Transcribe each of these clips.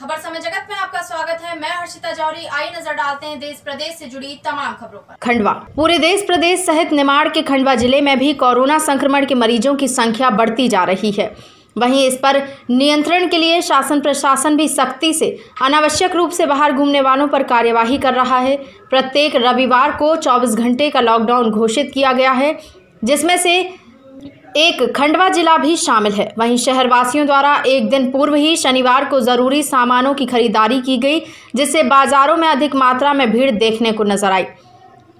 खबर समय जगत में आपका स्वागत है। मैं हर्षिता जौहरी आई नज़र डालते हैं देश प्रदेश से जुड़ी तमाम खबरों पर। खंडवा। पूरे देश प्रदेश सहित निमाड़ के खंडवा ज़िले में भी कोरोना संक्रमण के मरीजों की संख्या बढ़ती जा रही है। वहीं इस पर नियंत्रण के लिए शासन प्रशासन भी सख्ती से, अनावश्यक रूप से बाहर घूमने वालों पर कार्यवाही कर रहा है। प्रत्येक रविवार को 24 घंटे का लॉकडाउन घोषित किया गया है, जिसमें से एक खंडवा जिला भी शामिल है। वहीं शहरवासियों द्वारा एक दिन पूर्व ही शनिवार को ज़रूरी सामानों की खरीदारी की गई, जिससे बाजारों में अधिक मात्रा में भीड़ देखने को नज़र आई।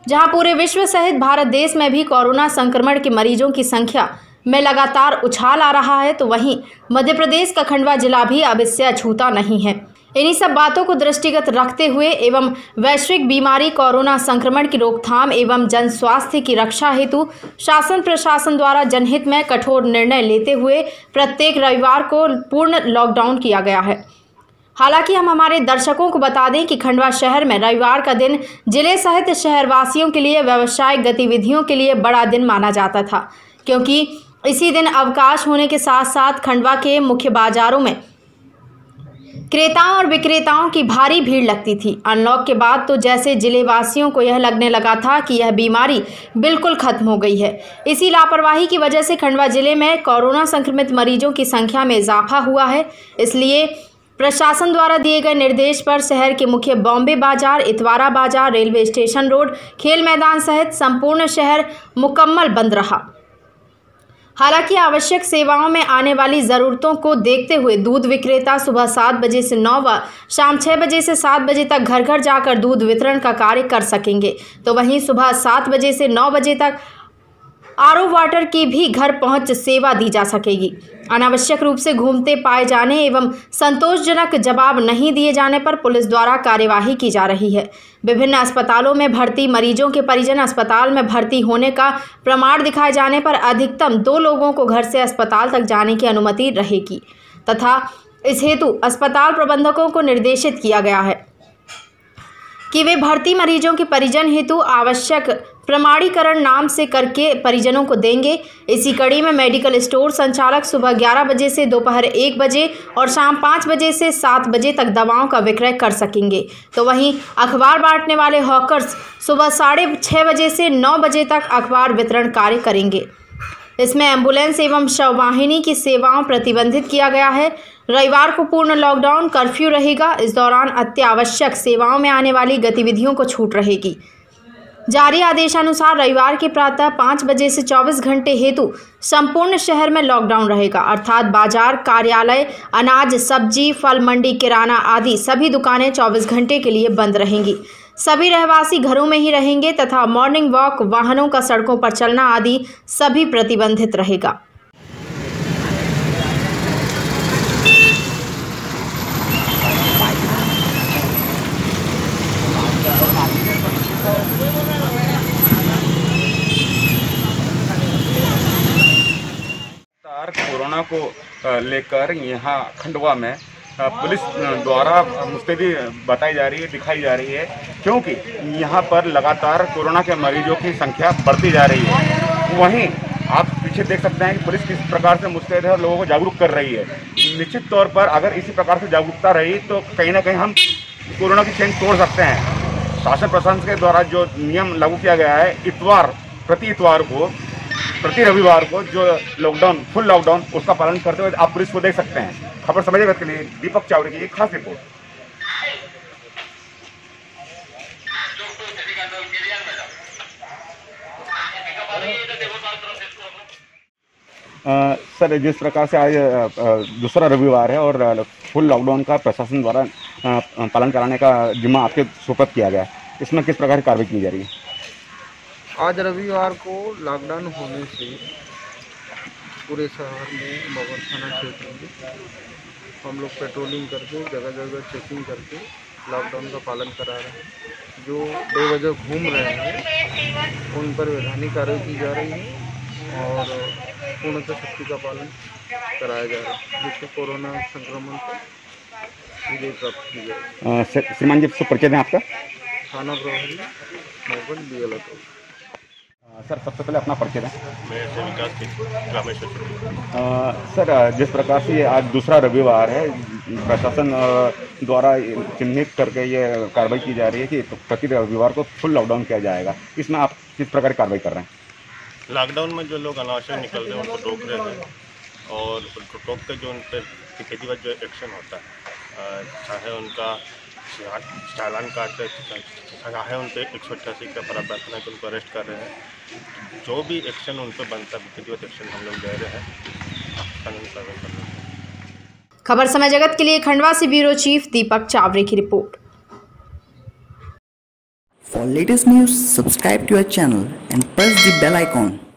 जहाँ पूरे विश्व सहित भारत देश में भी कोरोना संक्रमण के मरीजों की संख्या में लगातार उछाल आ रहा है तो वहीं मध्य प्रदेश का खंडवा जिला भी अब इससे अछूता नहीं है। इन्हीं सब बातों को दृष्टिगत रखते हुए एवं वैश्विक बीमारी कोरोना संक्रमण की रोकथाम एवं जन स्वास्थ्य की रक्षा हेतु शासन प्रशासन द्वारा जनहित में कठोर निर्णय लेते हुए प्रत्येक रविवार को पूर्ण लॉकडाउन किया गया है। हालाँकि हम हमारे दर्शकों को बता दें कि खंडवा शहर में रविवार का दिन ज़िले सहित शहरवासियों के लिए, व्यावसायिक गतिविधियों के लिए बड़ा दिन माना जाता था, क्योंकि इसी दिन अवकाश होने के साथ साथ खंडवा के मुख्य बाजारों में क्रेताओं और विक्रेताओं की भारी भीड़ लगती थी। अनलॉक के बाद तो जैसे ज़िले वासियों को यह लगने लगा था कि यह बीमारी बिल्कुल खत्म हो गई है। इसी लापरवाही की वजह से खंडवा ज़िले में कोरोना संक्रमित मरीजों की संख्या में इजाफा हुआ है। इसलिए प्रशासन द्वारा दिए गए निर्देश पर शहर के मुख्य बॉम्बे बाज़ार, इतवारा बाज़ार, रेलवे स्टेशन रोड, खेल मैदान सहित संपूर्ण शहर मुकम्मल बंद रहा। हालाँकि आवश्यक सेवाओं में आने वाली ज़रूरतों को देखते हुए दूध विक्रेता सुबह सात बजे से नौ व शाम छः बजे से सात बजे तक घर घर जाकर दूध वितरण का कार्य कर सकेंगे। तो वहीं सुबह सात बजे से नौ बजे तक आर वाटर की भी घर पहुँच सेवा दी जा सकेगी। अनावश्यक रूप से घूमते पाए जाने एवं संतोषजनक जवाब नहीं दिए जाने पर पुलिस द्वारा कार्यवाही की जा रही है। विभिन्न अस्पतालों में भर्ती मरीजों के परिजन अस्पताल में भर्ती होने का प्रमाण दिखाए जाने पर अधिकतम दो लोगों को घर से अस्पताल तक जाने की अनुमति रहेगी तथा इस हेतु अस्पताल प्रबंधकों को निर्देशित किया गया है कि वे भर्ती मरीजों के परिजन हेतु आवश्यक प्रमाणीकरण नाम से करके परिजनों को देंगे। इसी कड़ी में मेडिकल स्टोर संचालक सुबह 11 बजे से दोपहर एक बजे और शाम पाँच बजे से सात बजे तक दवाओं का विक्रय कर सकेंगे। तो वहीं अखबार बांटने वाले हॉकर्स सुबह साढ़े छः बजे से नौ बजे तक अखबार वितरण कार्य करेंगे। इसमें एंबुलेंस एवं शववाहिनी की सेवाओं प्रतिबंधित किया गया है। रविवार को पूर्ण लॉकडाउन कर्फ्यू रहेगा। इस दौरान अत्यावश्यक सेवाओं में आने वाली गतिविधियों को छूट रहेगी। जारी आदेशानुसार रविवार के प्रातः पाँच बजे से 24 घंटे हेतु संपूर्ण शहर में लॉकडाउन रहेगा। अर्थात बाज़ार, कार्यालय, अनाज, सब्ज़ी, फल, मंडी, किराना आदि सभी दुकानें 24 घंटे के लिए बंद रहेंगी। सभी रहवासी घरों में ही रहेंगे तथा मॉर्निंग वॉक वाहनों का सड़कों पर चलना आदि सभी प्रतिबंधित रहेगा। कोरोना को लेकर यहाँ खंडवा में पुलिस द्वारा मुस्तैदी बताई जा रही है, दिखाई जा रही है, क्योंकि यहाँ पर लगातार कोरोना के मरीजों की संख्या बढ़ती जा रही है। वहीं आप पीछे देख सकते हैं कि पुलिस किस प्रकार से मुस्तैद है और लोगों को जागरूक कर रही है। निश्चित तौर पर अगर इसी प्रकार से जागरूकता रही तो कहीं ना कहीं हम कोरोना की चेन तोड़ सकते हैं। शासन प्रशासन के द्वारा जो नियम लागू किया गया है, इतवार, प्रति इतवार को प्रति रविवार को जो लॉकडाउन फुल लॉकडाउन उसका पालन करते हुए आप पुलिस को देख सकते हैं। खबर समझ के लिए दीपक चावड़े की एक खास रिपोर्ट सर, जिस प्रकार से आज दूसरा रविवार है और फुल लॉकडाउन का प्रशासन द्वारा पालन कराने का जिम्मा आपके सुपरत किया गया इसमें किस प्रकार की कार्रवाई की जा रही है? आज रविवार को लॉकडाउन होने से पूरे शहर में मगर थाना क्षेत्र में हम लोग पेट्रोलिंग करके जगह जगह चेकिंग करके लॉकडाउन का पालन करा रहे हैं। जो बेवजह घूम रहे हैं उन पर वैधानिक कार्रवाई की जा रही है और पूर्णतः शक्ति का पालन कराया जा रहा है जिससे कोरोना संक्रमण से विजय प्राप्त की जाए। श्रीमान जी से परिचय दें आपका? थाना प्रभारी मोहन बी एल सर सबसे पहले अपना परिचय दें। सर जिस प्रकार से ये आज दूसरा रविवार है प्रशासन द्वारा चिन्हित करके ये कार्रवाई की जा रही है कि प्रति रविवार को फुल लॉकडाउन किया जाएगा। इसमें आप किस प्रकार की कार्रवाई कर रहे हैं? लॉकडाउन में जो लोग अनावश्यक निकल रहे हैं उनको रोक रहे हैं और उनको रोक के जो उन पर जो एक्शन होता है चाहे उनका चालान- चालान काटते चाहे उन पर एक सौ अट्ठासी का प्रावधान है कि उनको अरेस्ट कर रहे हैं। जो भी एक्शन उन पर बनता है टिकटीवत एक्शन हम लोग ले रहे हैं। कानून कार्रवाई कर रहे हैं। खबर समय जगत के लिए खंडवा से ब्यूरो चीफ दीपक चावरे की report. For latest news, subscribe to our channel and press the bell icon.